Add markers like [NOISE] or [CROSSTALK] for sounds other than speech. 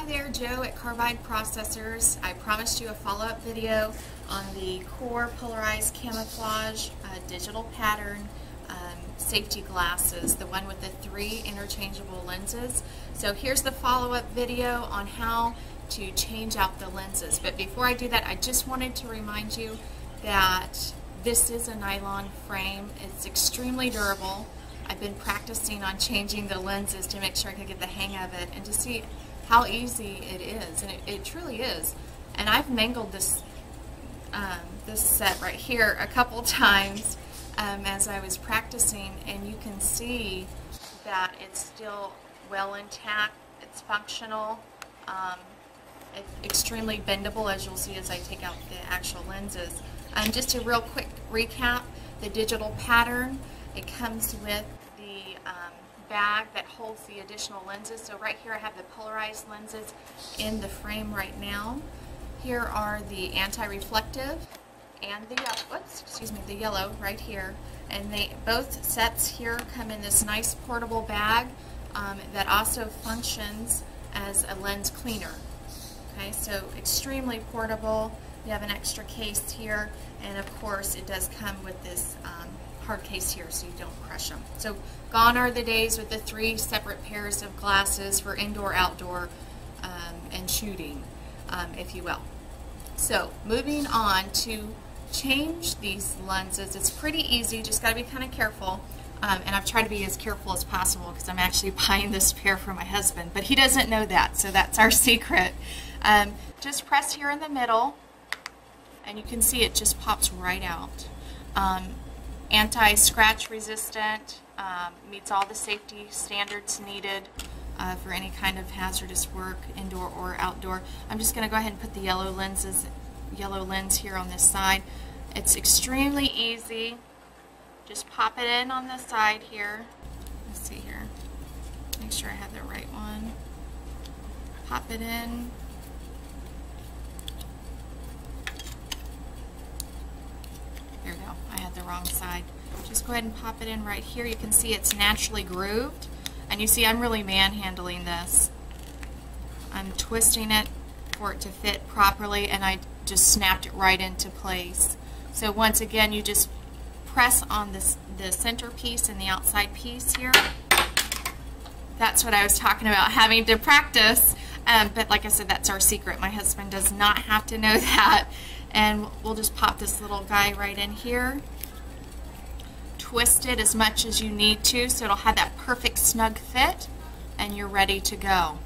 Hi there, Jo at Carbide Processors. I promised you a follow-up video on the Core Polarized Camouflage uh, Digital Pattern um, safety glasses, the one with the three interchangeable lenses. So here's the follow-up video on how to change out the lenses. But before I do that, I just wanted to remind you that this is a nylon frame. It's extremely durable. I've been practicing on changing the lenses to make sure I could get the hang of it and to see how easy it is, and it, it truly is. And I've mangled this um, this set right here a couple [LAUGHS] times um, as I was practicing, and you can see that it's still well intact, it's functional, um, it's extremely bendable as you'll see as I take out the actual lenses. Um, just a real quick recap, the digital pattern, it comes with bag that holds the additional lenses. So right here I have the polarized lenses in the frame right now. Here are the anti-reflective and the whoops, excuse me, the yellow right here. And they both sets here come in this nice portable bag um, that also functions as a lens cleaner. Okay, so extremely portable. You have an extra case here, and of course it does come with this um, hard case here so you don't crush them. So gone are the days with the three separate pairs of glasses for indoor, outdoor, um, and shooting, um, if you will. So moving on to change these lenses, it's pretty easy, just got to be kind of careful. Um, and I've tried to be as careful as possible because I'm actually [LAUGHS] buying this pair for my husband, but he doesn't know that, so that's our [LAUGHS] secret. Um, just press here in the middle, and you can see it just pops right out. Um, anti-scratch resistant, um, meets all the safety standards needed uh, for any kind of hazardous work, indoor or outdoor. I'm just going to go ahead and put the yellow lenses, yellow lens here on this side. It's extremely easy. Just pop it in on the side here. Let's see here. Make sure I have the right one. Pop it in. There we go. I the wrong side. Just go ahead and pop it in right here. You can see it's naturally grooved. And you see I'm really manhandling this. I'm twisting it for it to fit properly and I just snapped it right into place. So once again you just press on this, the center piece and the outside piece here. That's what I was talking about, [LAUGHS] having to practice. Um, but like I said, that's our secret. My husband does not have to know [LAUGHS] that. And we'll just pop this little guy right in here. Twist it as much as you need to so it'll have that perfect snug fit and you're ready to go.